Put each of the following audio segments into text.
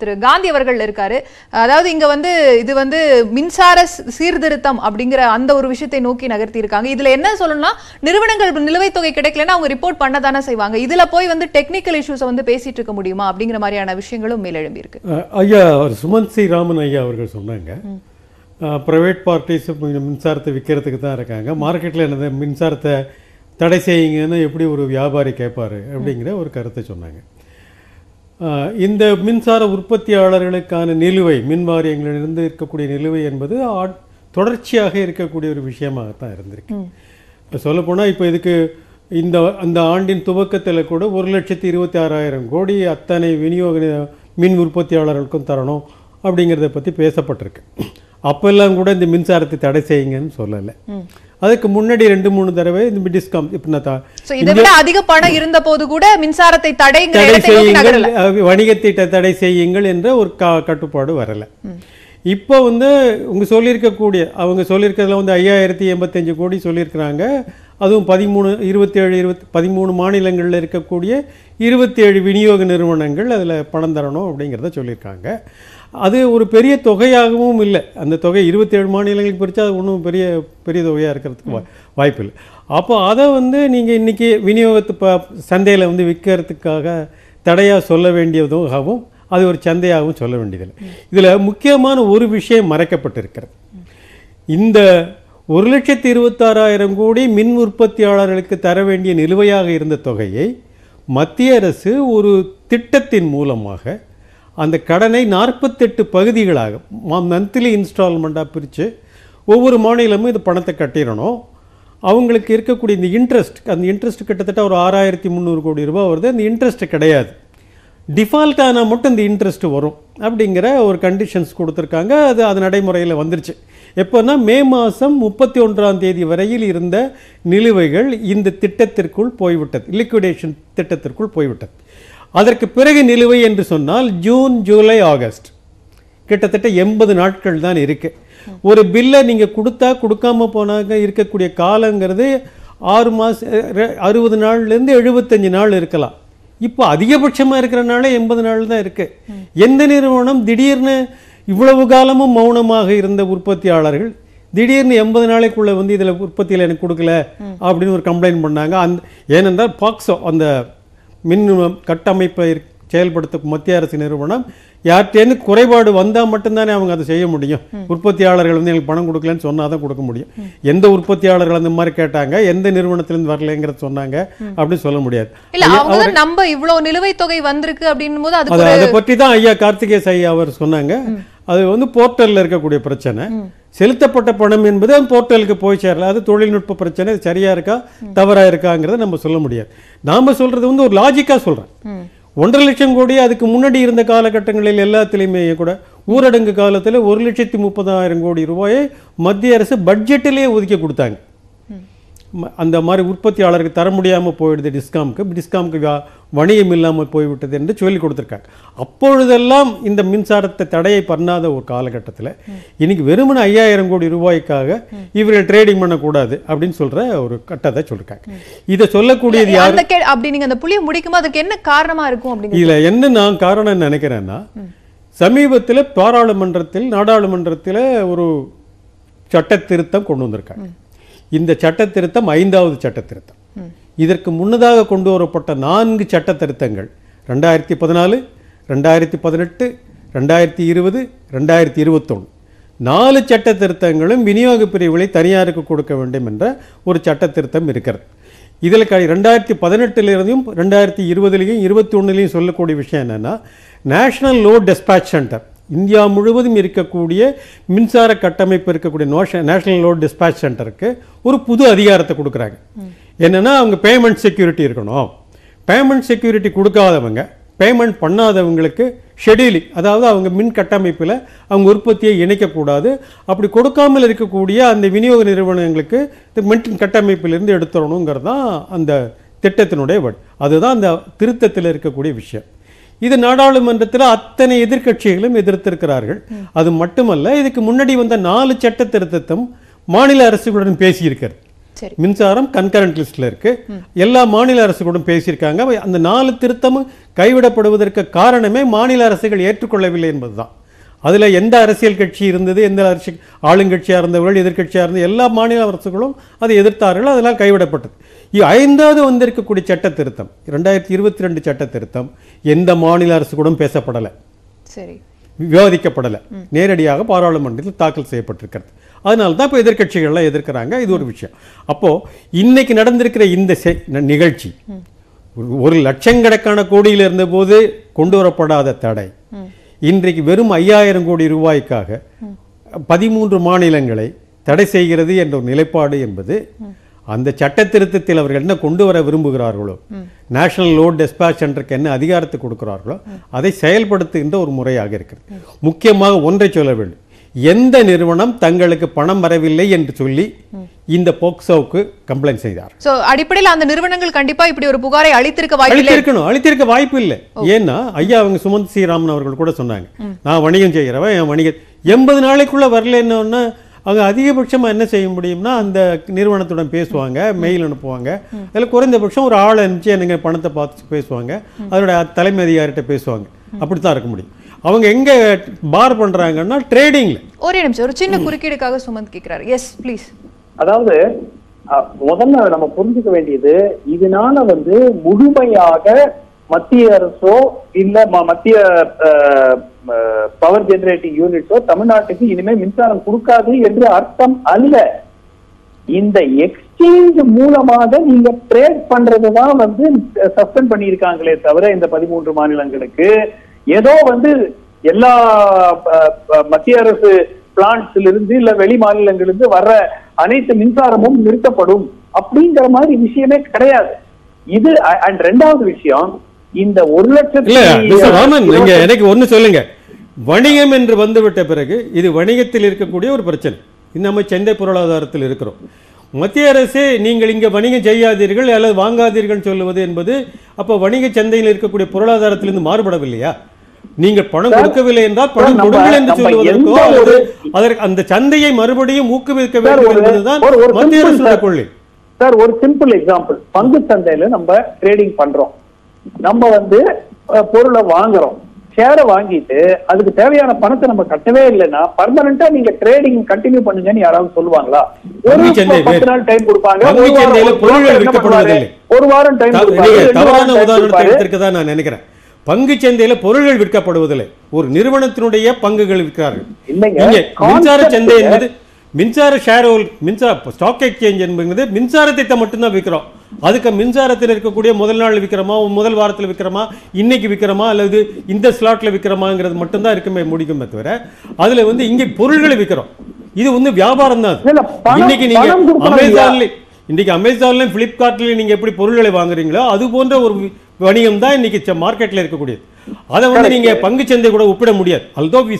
திரு காந்தி அவர்கள் இருக்காரு. அதாவது இங்க வந்து இது வந்து மின்சார சீர்திருத்தம் அப்படிங்கிற அந்த ஒரு விஷயத்தை நோக்கி நகர்த்தி இருக்காங்க இதுல என்ன சொல்லணும்னா நிறுவனங்கள் நிலுவைத் தொகை கிடைக்கலன்னா அவங்க ரிப்போர்ட் பண்ணதானே செய்வாங்க. இதுல போய் வந்து டெக்னிக்கல் இஷ்யூஸை வந்து பேசிட்டு இருக்க முடியுமா அப்படிங்கிற மாதிரியான விஷயங்களும் மேலெழும்பி இருக்கு ஐயா அவர் சுமந்த் சி. ராமன் ஐயா அவர்கள் சொன்னாங்க. ப்ரைவேட் பார்ட்டிஸ் மின்சாரத்தை விற்கிறதுக்கு தான் இருக்காங்க. மார்க்கெட்டில் என்னது மின்சாரத்தை தடை செய்யுங்கன்னு எப்படி ஒரு வியாபாரி கேட்பாரு அப்படிங்கிற ஒரு கருத்தை சொன்னாங்க. இந்த மின்சார உற்பத்தியாளர்களுக்கான நிலுவை மின் வாரியங்களிலிருந்து இருக்கக்கூடிய நிலுவை என்பது தொடர்ச்சியாக இருக்கக்கூடிய ஒரு விஷயமாகத்தான் இருந்திருக்கு. இப்போ சொல்லப்போனால் இப்போ இதுக்கு இந்த அந்த ஆண்டின் துவக்கத்தில் கூட ஒரு லட்சத்தி இருபத்தி ஆறாயிரம் கோடி அத்தனை விநியோக மின் உற்பத்தியாளர்களுக்கும் தரணும் அப்படிங்கிறத பற்றி பேசப்பட்டிருக்கு. அப்பெல்லாம் கூட இந்த மின்சாரத்தை தடை செய்யுங்கன்னு சொல்லலை. அதுக்கு முன்னாடி ரெண்டு மூணு தடவை இந்த டிஸ்காம் இப்போ நான் தா- சோ இதை விட அதிக பணம் இருந்த போது கூட மின்சாரத்தை தடை நோக்கி செய்யுங்கள் வணிகத்திட்ட தடை செய்யுங்கள் என்ற ஒரு க கட்டுப்பாடு வரல. இப்போ வந்து உங்க சொல்லியிருக்கக்கூடிய அவங்க சொல்லியிருக்கிறதுல வந்து ஐயாயிரத்தி எண்பத்தஞ்சு கோடி சொல்லியிருக்கிறாங்க. அதுவும் பதிமூணு இருபத்தேழு இருபத்தி பதிமூணு மாநிலங்களில் இருக்கக்கூடிய இருபத்தேழு விநியோக நிறுவனங்கள் அதில் பணம் தரணும் அப்படிங்கிறத சொல்லியிருக்காங்க. அது ஒரு பெரிய தொகையாகவும் இல்லை. அந்த தொகை இருபத்தேழு மாநிலங்களுக்கு பிரித்தா அது ஒன்றும் பெரிய பெரிய தொகையாக இருக்கிறதுக்கு வா வாய்ப்பு இல்லை அப்போ அதை வந்து நீங்கள் இன்றைக்கி விநியோகத்து ப சந்தையில் வந்து விற்கிறதுக்காக தடையாக சொல்ல வேண்டியதாகவும் அது ஒரு சந்தையாகவும் சொல்ல வேண்டியதில்லை. இதில் முக்கியமான ஒரு விஷயம் மறைக்கப்பட்டிருக்கிறது. இந்த ஒரு லட்சத்தி இருபத்தாறாயிரம் கோடி மின் உற்பத்தியாளர்களுக்கு தர வேண்டிய நிலுவையாக இருந்த தொகையை மத்திய அரசு ஒரு திட்டத்தின் மூலமாக அந்த கடனை நாற்பத்தெட்டு பகுதிகளாக மந்த்லி இன்ஸ்டால்மெண்ட்டாக பிரித்து ஒவ்வொரு மாநிலமும் இது பணத்தை கட்டிடணும். அவங்களுக்கு இருக்கக்கூடிய இந்த இன்ட்ரெஸ்ட் அந்த இன்ட்ரெஸ்ட் கிட்டத்தட்ட ஒரு ஆறாயிரத்தி முந்நூறு கோடி ரூபா வருது. அந்த இன்ட்ரெஸ்ட் கிடையாது. டிஃபால்ட் ஆனால் மட்டும் இந்த இன்ட்ரெஸ்ட் வரும் அப்படிங்கிற ஒரு கண்டிஷன்ஸ் கொடுத்துருக்காங்க. அது அது நடைமுறையில் வந்துருச்சு. எப்போன்னா மே மாதம் முப்பத்தி ஒன்றாம் தேதி வரையில் இருந்த நிலுவைகள் இந்த திட்டத்திற்குள் போய்விட்டது. லிக்விடேஷன் திட்டத்திற்குள் போய்விட்டது. அதற்கு பிறகு நிலுவை என்று சொன்னால் ஜூன் ஜூலை ஆகஸ்ட். கிட்டத்தட்ட எண்பது நாட்கள் தான் இருக்கு. ஒரு பில்லை நீங்கள் கொடுத்தா கொடுக்காம போனாங்க இருக்கக்கூடிய காலங்கிறது ஆறு மாதம் அறுபது நாள்லேருந்து எழுபத்தஞ்சு நாள் இருக்கலாம். இப்போ அதிகபட்சமாக இருக்கிறனால எண்பது நாள் தான் இருக்குது எந்த நிறுவனம் திடீர்னு இவ்வளவு காலமும் மௌனமாக இருந்த உற்பத்தியாளர்கள் திடீர்னு எண்பது நாளைக்குள்ளே வந்து இதில் உற்பத்தியில் எனக்கு கொடுக்கல அப்படின்னு ஒரு கம்ப்ளைண்ட் பண்ணாங்க. அந் ஏனென்றால் பாக்ஸோ அந்த மின் கட்டமைப்பை செயல்படுத்த மத்திய அரசு நிறுவனம் யார்கிட்டேருந்து குறைபாடு வந்தால் மட்டும்தானே அவங்க அதை செய்ய முடியும். உற்பத்தியாளர்கள் வந்து எனக்கு பணம் கொடுக்கலன்னு சொன்னால் தான் கொடுக்க முடியும். எந்த உற்பத்தியாளர்கள் அந்த மாதிரி கேட்டாங்க எந்த நிறுவனத்திலேருந்து வரலைங்கிறத சொன்னாங்க அப்படின்னு சொல்ல முடியாது. இல்ல அவங்க தான் நம்ம இவ்வளவு நிலுவைத் தொகை வந்திருக்கு அப்படின்னும் போது அது பற்றி தான் ஐயா கார்த்திகேஸ் ஐயா அவர் சொன்னாங்க. அது வந்து போர்ட்டலில் இருக்கக்கூடிய பிரச்சனை. செலுத்தப்பட்ட பணம் என்பது அந்த போர்ட்டலுக்கு போய் சேரல. அது தொழில்நுட்ப பிரச்சனை இது சரியா இருக்கா தவறா இருக்காங்கிறத நம்ம சொல்ல முடியாது. நாம சொல்றது வந்து ஒரு லாஜிக்கா சொல்றேன். ஒன்றரை லட்சம் கோடி அதுக்கு முன்னாடி இருந்த காலகட்டங்களில் எல்லாத்துலேயுமே கூட ஊரடங்கு காலத்தில் ஒரு லட்சத்தி முப்பதாயிரம் கோடி ரூபாயை மத்திய அரசு பட்ஜெட்டிலே ஒதுக்கி கொடுத்தாங்க. அந்த மாதிரி உற்பத்தியாளருக்கு தர முடியாமல் போயிடுது டிஸ்காம்க்கு. டிஸ்காம்க்கு வணிகம் இல்லாமல் போய்விட்டது என்று சொல்லி கொடுத்துருக்காங்க. அப்பொழுதெல்லாம் இந்த மின்சாரத்தை தடையை பண்ணாத ஒரு காலகட்டத்தில் இன்னைக்கு வெறுமனே ஐயாயிரம் கோடி ரூபாய்க்காக இவர்கள் ட்ரேடிங் பண்ணக்கூடாது அப்படின்னு சொல்ற ஒரு கட்டத்தை சொல்லிருக்காங்க. இதை சொல்லக்கூடியது யார்? அப்படி நீங்க அந்த புள்ளியை முடிக்கும்போது அதுக்கு என்ன காரணமா இருக்கும் இதுல என்ன நான் காரணம் நினைக்கிறேன்னா சமீபத்தில் பாராளுமன்றத்தில் நாடாளுமன்றத்தில் ஒரு சட்ட திருத்தம் கொண்டு வந்திருக்காங்க. இந்த சட்ட திருத்தம் ஐந்தாவது சட்ட திருத்தம் இதற்கு முன்னதாக கொண்டு வரப்பட்ட நான்கு சட்ட திருத்தங்கள் ரெண்டாயிரத்தி பதினாலு ரெண்டாயிரத்தி பதினெட்டு ரெண்டாயிரத்தி இருபது ரெண்டாயிரத்தி இருபத்தொன்று நாலு சட்ட திருத்தங்களும் விநியோக பிரிவுகளை தனியாருக்கு கொடுக்க வேண்டும் என்ற ஒரு சட்ட திருத்தம் இருக்கிறது. இதில் க ரெண்டாயிரத்தி பதினெட்டுலேருந்தும் ரெண்டாயிரத்தி இருபதுலேயும் இருபத்தி ஒன்றுலேயும் சொல்லக்கூடிய விஷயம் என்னென்னா national load despatch centre India முழுவதும் இருக்கக்கூடிய மின்சார கட்டமைப்பு இருக்கக்கூடிய நோஷ நேஷனல் லோட் டிஸ்பேச் சென்டருக்கு ஒரு புது அதிகாரத்தை கொடுக்குறாங்க. என்னென்னா அவங்க பேமெண்ட் செக்யூரிட்டி இருக்கணும். பேமெண்ட் செக்யூரிட்டி கொடுக்காதவங்க பேமெண்ட் பண்ணாதவங்களுக்கு ஷெடியூலிங் அதாவது அவங்க மின் கட்டமைப்பில் அவங்க உற்பத்தியை இணைக்கக்கூடாது. அப்படி கொடுக்காமல் இருக்கக்கூடிய அந்த விநியோக நிறுவனங்களுக்கு இந்த மின் கட்டமைப்பிலிருந்து எடுத்துடணுங்கிறது தான் அந்த திட்டத்தினுடைய வழி. அதுதான் அந்த திருத்தத்தில் இருக்கக்கூடிய விஷயம். இது நாடாளுமன்றத்தில் அத்தனை எதிர்க்கட்சிகளும் எதிர்த்திருக்கிறார்கள். அது மட்டுமல்ல இதுக்கு முன்னாடி வந்த நாலு சட்ட திருத்தம் மாநில அரசுகளுடன் பேசியிருக்கிறது. சரி. மின்சாரம் கன்கரண்ட் லிஸ்ட்ல இருக்கு. எல்லா மாநில அரசு கூட பேசியிருக்காங்க. அந்த நாலு திருத்தமும் கைவிடப்படுவதற்கு காரணமே மாநில அரசுகள் ஏற்றுக்கொள்ளவில்லை என்பதுதான். அதுல எந்த அரசியல் கட்சி இருந்தது எந்த அரசு ஆளுங்கட்சியா இருந்தவர்கள் எதிர்க்கட்சியா இருந்த எல்லா மாநில அரசுகளும் அதை எதிர்த்தார்கள். அதெல்லாம் கைவிடப்பட்டது. ஐந்தாவது வந்திருக்கக்கூடிய சட்ட திருத்தம் ரெண்டாயிரத்தி இருபத்தி ரெண்டு சட்ட திருத்தம் எந்த மாநில அரசு கூட பேசப்படலை. சரி. விவாதிக்கப்படலை. நேரடியாக பாராளுமன்றத்தில் தாக்கல் செய்யப்பட்டிருக்கிறது. அதனால தான் இப்போ எதிர்க்கட்சிகள்லாம் எதிர்க்கிறாங்க. இது ஒரு விஷயம். அப்போ இன்னைக்கு நடந்திருக்கிற இந்த நிகழ்ச்சி ஒரு- ஒரு லட்சக்கணக்கான கோடியில் இருந்தபோது கொண்டு வரப்படாத தடை. இன்றைக்கு வெறும் ஐயாயிரம் கோடி ரூபாய்க்காக பதிமூன்று மாநிலங்களை தடை செய்கிறது என்ற ஒரு நிலைப்பாடு என்பது அந்த சட்ட திருத்தத்தில் அவர்கள் என்ன கொண்டு வர விரும்புகிறார்களோ நேஷனல் லோட் டெஸ்பாச் சென்டருக்கு என்ன அதிகாரத்தை கொடுக்கிறார்களோ அதை செயல்படுத்துகின்ற ஒரு முறையாக இருக்கிறது. முக்கியமாக ஒன்றை சொல்ல வேண்டும். எந்த நிறுவனம் தங்களுக்கு பணம் வரவில்லை என்று சொல்லி இந்த போக்சோவுக்கு கம்ப்ளைண்ட் செய்தார். சோ அடிப்படையில் அந்த நிறுவனங்கள் கண்டிப்பா இப்படி ஒரு புகாரை அளித்திருக்க வாய்ப்பில்லை. அழித்திருக்கணும் அழித்திருக்க வாய்ப்பு இல்லை. ஏன்னா ஐயா அவங்க சுமந்த் ஸ்ரீராமன் அவர்கள் கூட சொன்னாங்க. நான் வணிகம் செய்கிறவன் என் வணிக எண்பது நாளைக்குள்ள வரலன்னொன்னா அவங்க அதிகபட்சமா என்ன செய்ய முடியும்னா அந்த நிறுவனத்துடன் பேசுவாங்க மெயில் அனுப்புவாங்க. அதில் குறைந்தபட்சம் ஒரு ஆளை அனுப்பிச்சு எனக்கு பணத்தை பார்த்து பேசுவாங்க. அதோட தலைமை அதிகாரிகிட்ட பேசுவாங்க. அப்படித்தான் இருக்க முடியும். அவங்க எங்க பார் பண்றாங்கன்னா ட்ரேடிங்ல. ஒரே நிமிஷம் ஒரு சின்ன குறுக்கீடுக்காக சுமந்த் கேக்குறாரு. எஸ் ப்ளீஸ் அதாவது அஹ், முதல்ல நம்ம புரிஞ்சுக்க வேண்டியது இதனால வந்து முழுமையாக மத்திய அரசோ இல்ல மத்திய பவர் ஜெனரேட்டிங் யூனிட்ஸோ தமிழ்நாட்டுக்கு இனிமே மின்சாரம் கொடுக்காது என்று அர்த்தம் அல்ல. இந்த எக்ஸ்சேஞ்ச் மூலமாக நீங்க ட்ரேட் பண்றதுதான் வந்து சஸ்பெண்ட் பண்ணியிருக்காங்களே தவிர இந்த பதிமூன்று மாநிலங்களுக்கு. ஏதோ வந்து எல்லா மத்திய அரசு பிளான்ட்ஸ்ல இருந்து இல்ல வெளி மாநிலங்களிலிருந்து வர்ற அனைத்து மின்சாரமும் நிறுத்தப்படும் அப்படிங்கிற மாதிரி விஷயமே கிடையாது. இது அண்ட் ரெண்டாவது விஷயம் இந்த ஒரு ராமன் நீங்க எனக்கு ஒண்ணு சொல்லுங்க. வணிகம் என்று வந்துவிட்ட பிறகு இது வணிகத்தில் இருக்கக்கூடிய ஒரு பிரச்சனை. நம்ம சந்தை பொருளாதாரத்தில் இருக்கிறோம். மத்திய அரசு நீங்கள் இங்க வணிகம் செய்யாதீர்கள் அல்லது வாங்காதீர்கள் சொல்லுவது என்பது அப்ப வணிக சந்தையில் இருக்கக்கூடிய பொருளாதாரத்திலிருந்து மாறுபடவில்லையா? நீங்கள் பணம் கொடுக்கவில்லை என்றால் பணம் கொடுங்கள் என்று எந்த அல்லது அதற்கு அந்த சந்தையை மறுபடியும் ஊக்குவிக்க வேண்டும் என்பதுதான் மத்திய அரசுடைய சார். கொள்கை. சார் ஒரு சிம்பிள் எக்ஸாம்பிள் பங்கு சந்தையில நம்ம ட்ரேடிங் பண்றோம். நம்ம வந்து பொருளை வாங்குறோம். ஷேரை வாங்கிட்டு அதுக்கு தேவையான பணத்தை நம்ம கட்டவே இல்லைன்னா பர்மனண்டா நீங்க ட்ரேடிங் கண்டினியூ பண்ணுங்கன்னு யாராவது சொல்லுவாங்களா? ஒரு பத்து. நாள் டைம் கொடுப்பாங்க பங்கு ஒரு வாரம் டைம் நான் நினைக்கிறேன். பங்கு சந்தையில பொருள்கள் விற்கப்படுவதில்லை. ஒரு நிறுவனத்தினுடைய பங்குகள் விற்கிறார்கள். மின்சார சந்தை என்பது மின்சார ஷேர் ஹோல் மின்சார ஸ்டாக் எக்ஸ்சேஞ்ச் என்பது மின்சாரத்தை தான் மட்டும்தான் விற்கிறோம். அதுக்கு மின்சாரத்தில் இருக்கக்கூடிய முதல் நாள் விற்கிறோமா முதல் வாரத்தில் விற்கிறோமா இன்னைக்கு விற்கிறோமா அல்லது இந்த ஸ்லாட்ல விற்கிறோமாங்கிறது மட்டும்தான் இருக்குமே முடிக்குமே தவிர அதுல வந்து இங்க பொருள்களை விற்கிறோம். இது வந்து வியாபாரம் தான் இன்னைக்கு நீங்க பணம் கொடுக்கணும் இல்லையா? அமேசான்ல இன்னைக்கு அமேசான்லயும் பிளிப்கார்ட்லயும் நீங்க எப்படி பொருள்களை வாங்குறீங்களோ அது போன்ற ஒரு வணிகம் தான் இன்னைக்கு மார்க்கெட்ல இருக்கக்கூடியது. அதை வந்து நீங்க பங்கு சந்தை கூட ஒப்பிட முடியாது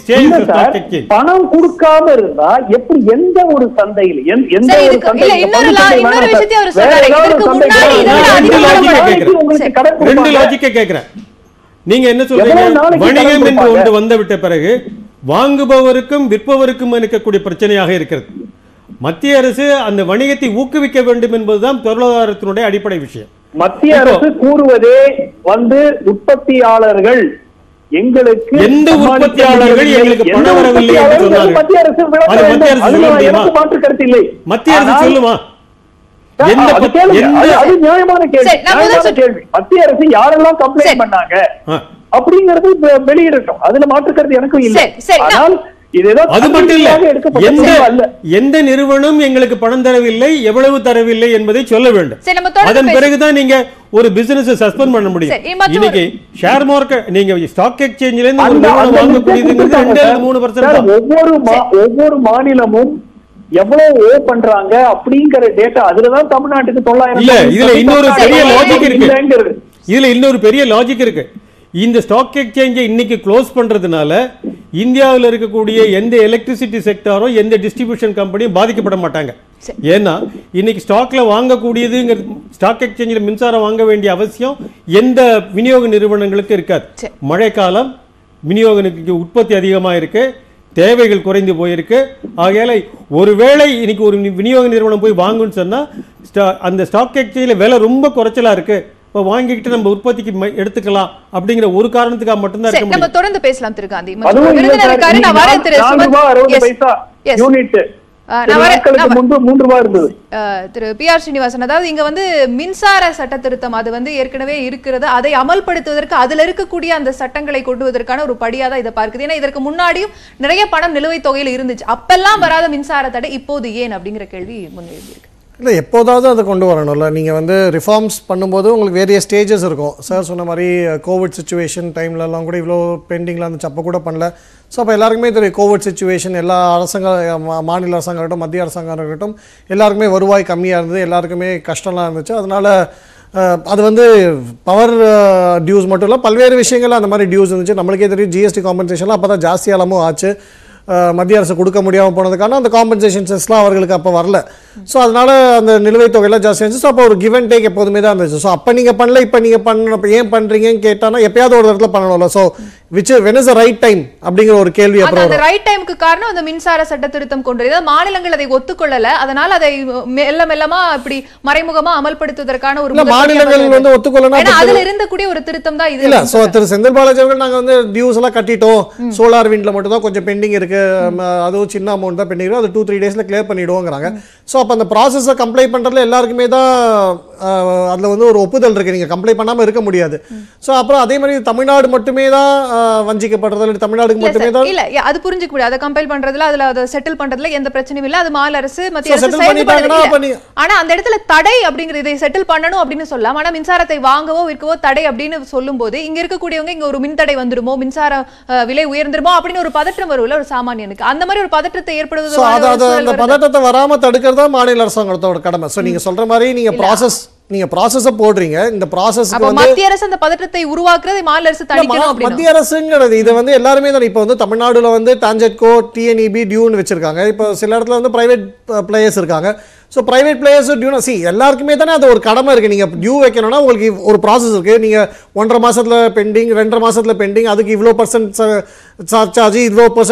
stay in இல்ல the சார் stock exchange பணம் கொடுக்காம இருந்தா எப்படி எந்த ஒரு சந்தையில் எந்த- ஒரு சந்தையில் இன்னொரு இன்னொரு. விஷயத்தையும் அவர் சொல்றாரு. இதற்கு முன்னாடி. இதோட ரெண்டு அதிகமான லாஜிக்கை பணம் கேட்கிறேன். உங்களுக்கு கடன் ரெண்டு. லாஜிக்கை கேட்கிறேன் நீங்க என்ன சொல்றீங்க வணிகம் என்று? ஒன்று வந்துவிட்ட பிறகு வாங்குபவருக்கும் விற்பவருக்கும் இருக்கக்கூடிய பிரச்சனையாக இருக்கிறது மத்திய அரசு அந்த வணிகத்தை ஊக்குவிக்க வேண்டும் என்பதுதான் பொருளாதாரத்தினுடைய அடிப்படை விஷயம் மத்திய அரசு கூறுவதே வந்து உற்பத்தியாளர்கள் எங்களுக்கு எந்த உற்பத்தியாளர்கள். எங்களுக்கு பணம் வரவில்லை. மத்திய அரசு மாற்று கருத்து இல்லை. மத்திய அரசு சொல்லுமா? அது நியாயமான கேள்வி. நியாயமான கேள்வி. மத்திய அரசு யாரெல்லாம். கம்ப்ளைண்ட் பண்ணாங்க. அப்படிங்கிறது வெளியிடட்டும். அதுல மாற்று கருத்து எனக்கும் இல்லை. சரி, சரி, நான்- ஆனால் அது மட்டும் இல்ல. எந்த நிறுவனம் எங்களுக்கு பணம் தரவில்லை எவ்வளவு தரவில்லை என்பதை சொல்ல வேண்டும். அதன் பிறகுதான் நீங்க ஒரு பிசினஸ் சஸ்பெண்ட் பண்ண முடியும். இன்னைக்கு ஷேர் மார்க்கெட் நீங்க ஸ்டாக் எக்ஸ்சேஞ்சில இருந்து ஒரு நிறுவனம் வாங்கக்கூடியதுங்கிறது ரெண்டு. மூணு பர்சன்ட் ஒவ்வொரு ஒவ்வொரு மாநிலமும் எவ்வளவு ஓ பண்றாங்க அப்படிங்கிற டேட்டா அதுலதான் தமிழ்நாட்டுக்கு தொள்ளாயிரம் இல்ல, இதுல இன்னொரு பெரிய logic இருக்கு. இதுல இன்னொரு பெரிய லாஜிக் இருக்கு. இந்த ஸ்டாக் எக்ஸ்சேஞ்சை இன்னைக்கு க்ளோஸ் பண்றதுனால இந்தியாவில் இருக்கக்கூடிய எந்த எலக்ட்ரிசிட்டி செக்டாரோ எந்த டிஸ்ட்ரிபியூஷன் கம்பெனியும் பாதிக்கப்பட மாட்டாங்க. ஏன்னா இன்னைக்கு ஸ்டாக்ல வாங்கக்கூடியதுங்கிற ஸ்டாக் எக்ஸ்சேஞ்சில் மின்சாரம் வாங்க வேண்டிய அவசியம் எந்த விநியோக நிறுவனங்களுக்கு இருக்காது. மழைக்காலம் விநியோகனுக்கு உற்பத்தி அதிகமா இருக்கு தேவைகள் குறைந்து போயிருக்கு ஆகையால ஒருவேளை இன்னைக்கு ஒரு விநியோக நிறுவனம் போய் வாங்குன்னு சொன்னா ஸ்டா- அந்த ஸ்டாக் எக்ஸ்சேஞ்சில் விலை ரொம்ப குறைச்சலா இருக்கு இப்போ வாங்கிக்கிட்டு நம்ம உற்பத்திக்கு எடுத்துக்கலாம் அப்படிங்கிற ஒரு காரணத்துக்காக மட்டும்தான் இருக்க நம்ம தொடர்ந்து பேசலாம் திரு காந்தி. நான் வரேன் திரு சுமந்த். பி ஆர் ஸ்ரீனிவாசன் அதாவது இங்க வந்து மின்சார சட்ட திருத்தம் அது வந்து ஏற்கனவே இருக்கிறது. அதை அமல்படுத்துவதற்கு அதுல இருக்கக்கூடிய அந்த சட்டங்களை கொண்டு வருவதற்கான ஒரு படியா தான் இதை பார்க்குது. ஏன்னா இதற்கு முன்னாடியும் நிறைய பணம் நிலுவைத் தொகையில் இருந்துச்சு. அப்பெல்லாம் வராத மின்சார தடை இப்போது ஏன் அப்படிங்கிற கேள்வி முன்னெழுந்திருக்கு இல்லை எப்போதாவது அதை கொண்டு வரணும்ல. நீங்கள் வந்து ரிஃபார்ம்ஸ் பண்ணும்போது உங்களுக்கு வேரிய ஸ்டேஜஸ் இருக்கும். சார் சொன்ன மாதிரி கோவிட் சுச்சுவேஷன் டைம்லலாம் கூட இவ்வளோ பெண்டிங்கில் இருந்துச்சு சப்பை கூட பண்ணல. ஸோ அப்போ எல்லாருக்குமே தெரியும் கோவிட் சுச்சுவேஷன் எல்லா அரசாங்க மா- மாநில அரசாங்கம் இருக்கட்டும் மத்திய அரசாங்கம் இருக்கட்டும் எல்லாருக்குமே வருவாய் கம்மியாக இருந்தது எல்லாருக்குமே கஷ்டம்லாம் இருந்துச்சு. அதனால் அது வந்து பவர் டியூஸ் மட்டும் இல்லை பல்வேறு விஷயங்கள் அந்த மாதிரி டியூஸ் இருந்துச்சு. நம்மளுக்கே தெரியும் ஜிஎஸ்டி காம்பன்சேஷன்லாம் அப்போ தான் ஜாஸ்தியாலமும் ஆச்சு. மத்திய அரசு கொடுக்க முடியாமல் போனதுக்கான அந்த காம்பன்சேஷன்ஸ்லாம் அவர்களுக்கு அப்போ வரல. ஸோ அதனால அந்த நிலுவைத் தொகையெல்லாம் ஜாஸ்தி இருந்துச்சு. ஸோ அப்போ ஒரு கிவ் அண்ட் டேக் எப்போதுமே தான் இருந்துச்சு. ஸோ அப்போ நீங்கள் பண்ணல இப்போ நீங்கள் பண்ண ஏன் பண்ணுறீங்கன்னு கேட்டானா எப்பயாவது ஒரு இடத்துல பண்ணணும்ல. So which when is right time அப்படிங்கிற ஒரு கேள்வி அப்புறம் அந்த ரைட் டைமுக்கு காரணம் அந்த மின்சார சட்ட திருத்தம் கொண்டு மாநிலங்கள் அதை ஒத்துக்கொள்ளல. அதனால அதை மெல்ல மெல்லமா இப்படி மறைமுகமா அமல்படுத்துவதற்கான ஒரு மாநிலங்கள் வந்து அப்ப அதுல இருந்தக்கூடிய ஒரு திருத்தம் தான் இது இல்ல சோ திரு செந்தில் பாலாஜி அவர்கள் நாங்க வந்து டியூஸ் எல்லாம் கட்டிட்டோம். சோலார் விண்ட்ல மட்டும் தான் கொஞ்சம் பெண்டிங் இருக்கு. ம, அதுவும் சின்ன அமௌண்ட் தான் இருக்கு அது டூ த்ரீ டேஸ்ல கிளியர் பண்ணிடுவோங்கிறாங்க. சோ அப்ப அந்த ப்ராசஸை கம்ப்ளை பண்றதுல எல்லாருக்குமே தான் அதுல வந்து ஒரு ஒப்புதல் இருக்கு. நீங்க கம்ப்ளை பண்ணாம இருக்க முடியாது. சோ அப்புறம் அதே மாதிரி தமிழ்நாடு மட்டுமே தான் வஞ்சிக்கப்படுறது இல்லை தமிழ்நாடுக்கு மட்டுமே தான் இல்ல அது புரிஞ்சுக்க முடியாது. அதை கம்பைல் பண்றதுல அதுல அதை செட்டில் பண்றதுல எந்த பிரச்சனையும் இல்ல. அது மாநில அரசு மத்திய அரசு settle செயல்படுறது பண்ணிட்டாங்கன்னா இல்ல. அப்ப நீ- ஆனா அந்த இடத்துல தடை அப்படிங்கிறது இதை செட்டில் பண்ணணும் அப்படின்னு சொல்லலாம் ஆனா மின்சாரத்தை வாங்கவோ விற்கவோ தடை அப்படின்னு சொல்லும்போது இங்க இருக்கக்கூடியவங்க இங்க ஒரு மின்தடை வந்துருமோ மின்சார அஹ், விலை உயர்ந்துருமோ அப்படின்னு ஒரு பதற்றம் வரும்ல ஒரு சாமானியனுக்கு அந்த மாதிரி ஒரு பதற்றத்தை ஸோ ஏற்படுவது அந்த பதட்டத்தை வராம தடுக்கிறது தான் மாநில அரசாங்கத்தோட கடமை. ஸோ நீங்க சொல்ற மாதிரி நீங்க ப்ராசஸ் நீங்க ப்ராசஸை போடுறீங்க. இந்த வந்து மத்திய அரசு அந்த பதற்றத்தை உருவாக்குறதை மாநில அரசு இல்ல, தணிக்கணும் மா- அப்படின்னு? மத்திய அரசுங்கிறது இது வந்து எல்லாருமே தான். இப்போ வந்து தமிழ்நாடுல வந்து டான்ஜெட்கோ டிஎன்இபி டியூன்னு வச்சிருக்காங்க. இப்போ சில இடத்துல வந்து பிரைவேட் பிளேயர்ஸ் இருக்காங்க. ஸோ பிரைவேட் பிளேயர்ஸ் டியூனா சி எல்லாருக்குமே தானே அது ஒரு கடமை இருக்கு. நீங்க டியூ வைக்கணும்னா உங்களுக்கு ஒரு ப்ராசஸ் இருக்கு. நீங்க ஒன்றரை மாசத்துல பெண்டிங் ரெண்டரை மாசத்துல பெண்டிங் அதுக்கு இவ்வளோ பர்சன்ட் சார்ஜ் இவ்வளோ பர்சன்ட்